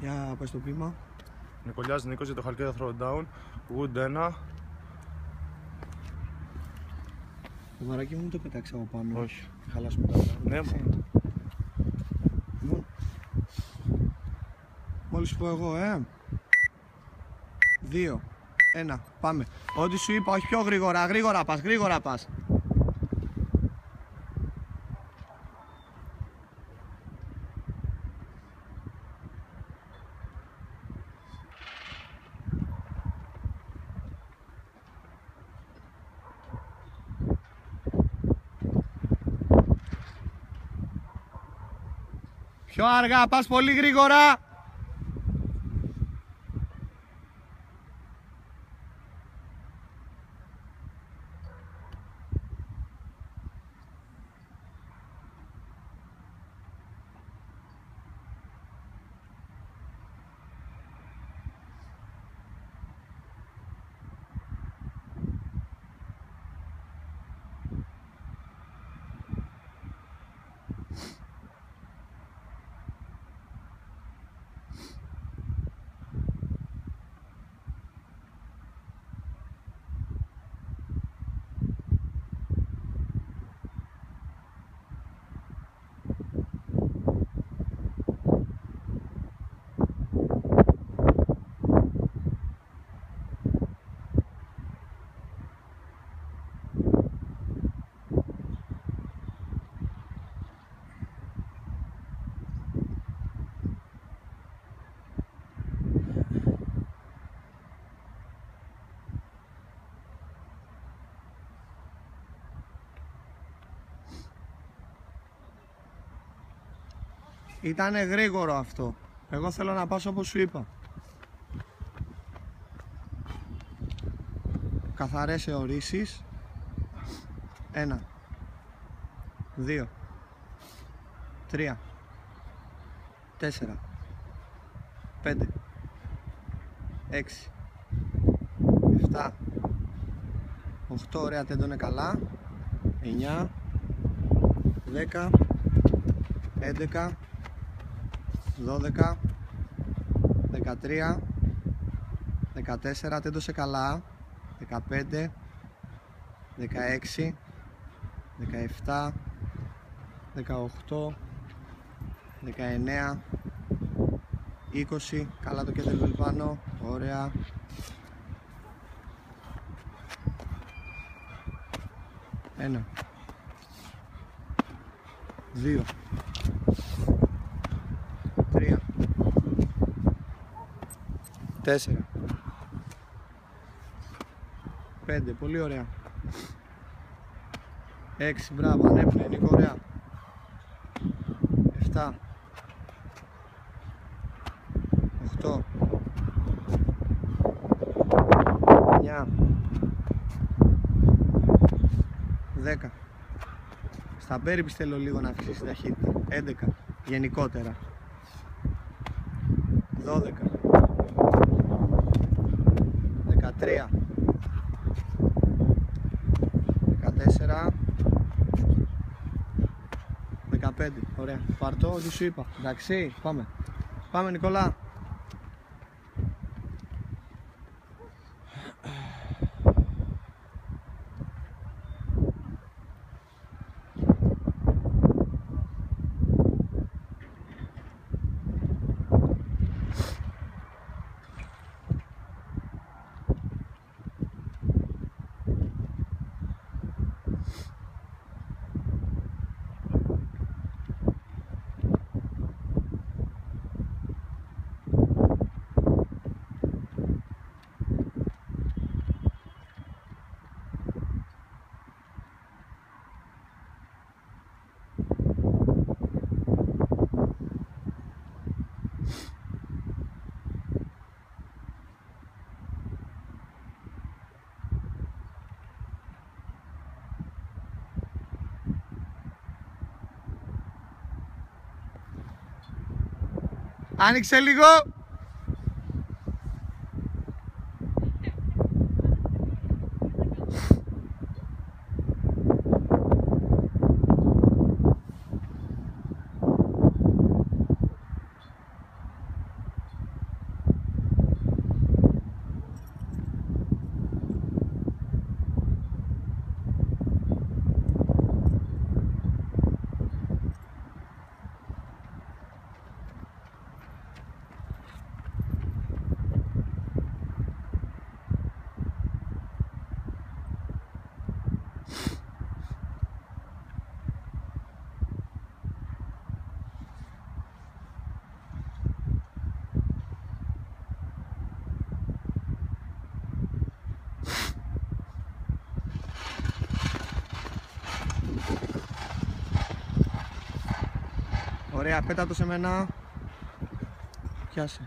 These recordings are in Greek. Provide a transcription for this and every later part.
Για πες το πείμα. Νικολιάς Νίκος για το Χαλκίδα Throwdown. Wood 1. Το βαράκι μου το πετάξει από πάνω. Όχι. Θα χαλάσουμε τα άλλα. Ναι, Εντάξει. Λοιπόν. Μόλις πω εγώ, ε. Δύο. Ένα. Πάμε. Ό,τι σου είπα, όχι πιο γρήγορα. Γρήγορα πας, γρήγορα πας. Πιο αργά, πας πολύ γρήγορα. Ήτανε γρήγορο αυτό. Εγώ θέλω να πας όπως σου είπα. Καθαρές εωρήσεις. Ένα. Δύο. Τρία. Τέσσερα. Πέντε. Έξι. Εφτά. Οχτώ. Ωραία, τέντωνε καλά. Εννιά. Δέκα. Έντεκα. 12 13 14 τέντωσε καλά 15 16 17 18 19 20 καλά το κέντρο πάνω ωραία. Ένα. Δύο Τρία. Τέσσερα. Πέντε. Πολύ ωραία. Έξι. Μπράβο. Ανέπνε. Νίκο. Ωραία. Εφτά. Οχτώ. Εννιά. Δέκα. Στα πέριπης θέλω λίγο να αφήσεις την ταχύτητα. Έντεκα. Γενικότερα. 12 13 14 15 Ωραία, πάρ' το ό,τι σου είπα. Εντάξει, πάμε. Πάμε Νικόλα Άνοιξε λίγο. Ωραία, πέτα το σε μένα. Πιάσε.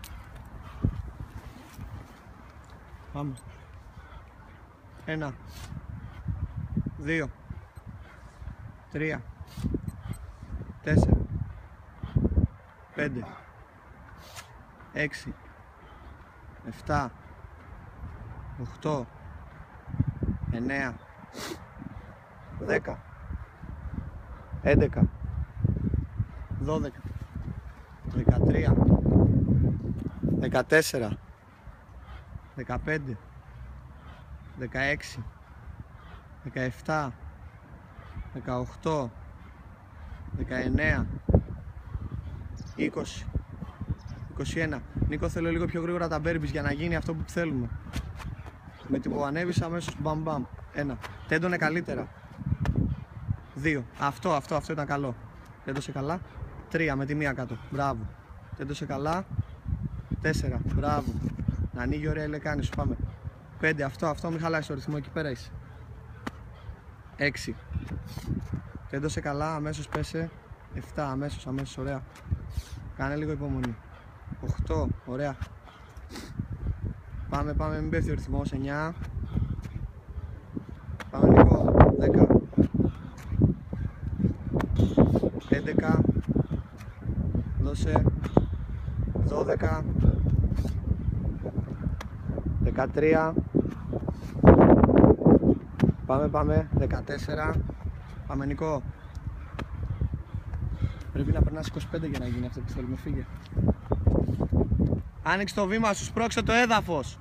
Πάμε. Ένα. Δύο. Τρία. Τέσσερα. Πέντε. Έξι. Εφτά. Οχτώ. Εννέα. Δέκα. Έντεκα. Δώδεκα. Δεκατρία. Δεκατέσσερα. Δεκαπέντε. Δεκαέξι. Δεκαεφτά. Δεκαοχτώ. Δεκαεννέα. Είκοσι. 21. Νίκο, θέλω λίγο πιο γρήγορα τα μπέρμπις για να γίνει αυτό που θέλουμε. Με την που ανέβεις αμέσως μπαμ μπαμ. Ένα. Τέντωνε καλύτερα. Δύο. Αυτό, αυτό, αυτό ήταν καλό. Τέντωσε καλά. Τρία με τη μία κάτω. Μπράβο. Τέντωσε καλά. Τέσσερα. Μπράβο. Να ανοίγει ωραία η λεκάνη σου. Πάμε. Πέντε. Αυτό, αυτό. Μην χαλάσεις το ρυθμό. Εκεί πέρα είσαι. Έξι. Τέντωσε καλά. Αμέσως πέσε. Εφτά. Αμέσως, αμέσως. Ωραία. Κάνε λίγο υπομονή. 8, ωραία. Πάμε, πάμε, μην πέφτει ο ρυθμός, 9. Πάμε λίγο, 10. 11. Δώσε. 12. 13. Πάμε, πάμε, 14. Πάμε, Νικό. Πρέπει να περνάς 25 για να γίνει αυτό που θέλουμε, φύγε. Άνοιξε το βήμα σου, σπρώξε το έδαφος.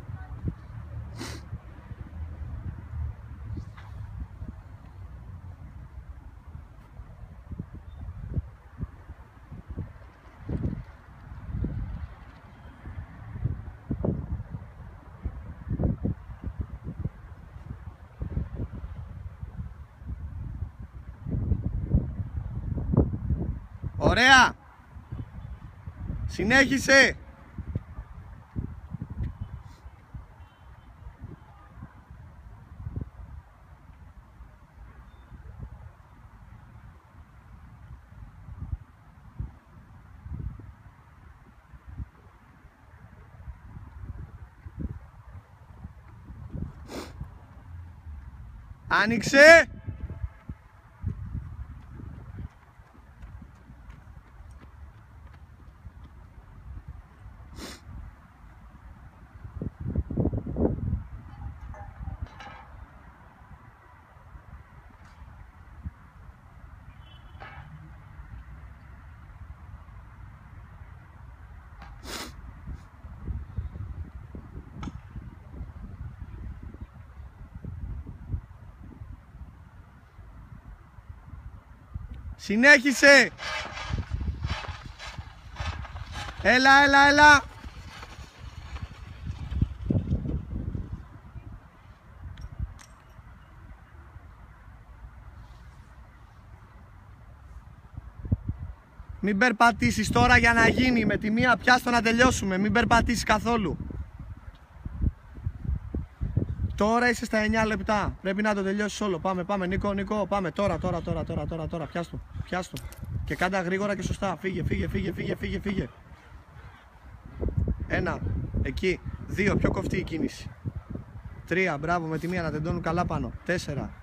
Ωραία. Συνέχισε. Άνοιξε! Συνέχισε! Έλα, έλα, έλα! Μην περπατήσεις τώρα για να γίνει με τη μία πιάστο να τελειώσουμε Μην περπατήσεις καθόλου Τώρα είσαι στα 9 λεπτά. Πρέπει να το τελειώσεις όλο. Πάμε, πάμε, Νίκο, Νίκο. Πάμε τώρα, τώρα, τώρα, τώρα, τώρα, τώρα. Πιάστο, πιάστο. Και κάντα γρήγορα και σωστά. Φύγε, φύγε, φύγε, φύγε, φύγε, φύγε. Ένα, εκεί. Δύο, πιο κοφτή η κίνηση. Τρία, μπράβο, με τη μία να τεντώνουν καλά πάνω. Τέσσερα.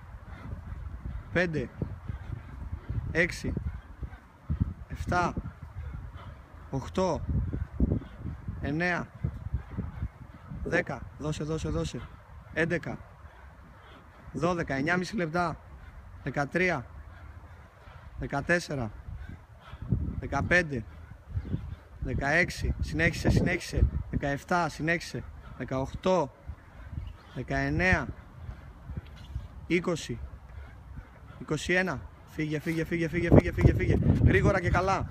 Πέντε. Έξι. Εφτά. Οχτώ. Εννέα. Δέκα. Δώσε, δώσε, δώσε. 11 12, 9,5 λεπτά. 13 14 15 16 συνέχισε, συνέχισε. 17, συνέχισε. 18 19 20 21 Φύγε, φύγε, φύγε, φύγε, φύγε, φύγε, φύγε. Γρήγορα και καλά.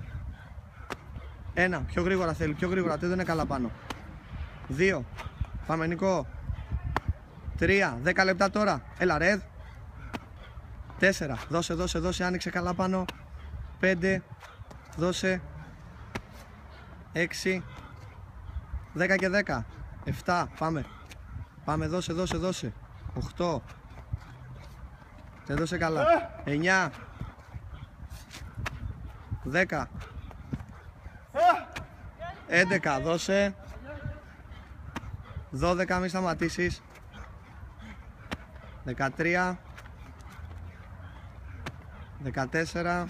Ένα, πιο γρήγορα θέλει, πιο γρήγορα. Δεν είναι καλά πάνω. Δύο. Πάμε, Νικό. Τρία, δέκα λεπτά τώρα. Έλα, ρεδ. Τέσσερα, δώσε, δώσε, δώσε. Άνοιξε καλά πάνω. Πέντε, δώσε. Έξι. Δέκα και δέκα. Εφτά, πάμε. Πάμε, δώσε, δώσε, δώσε. Οχτώ. Δεν δώσε καλά. Εννιά. Δέκα. 11, δώσε. 12, μη σταματήσεις. 13. 14.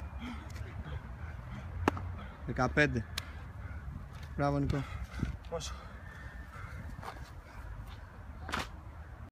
15. Μπράβο Νικό. Πόσο;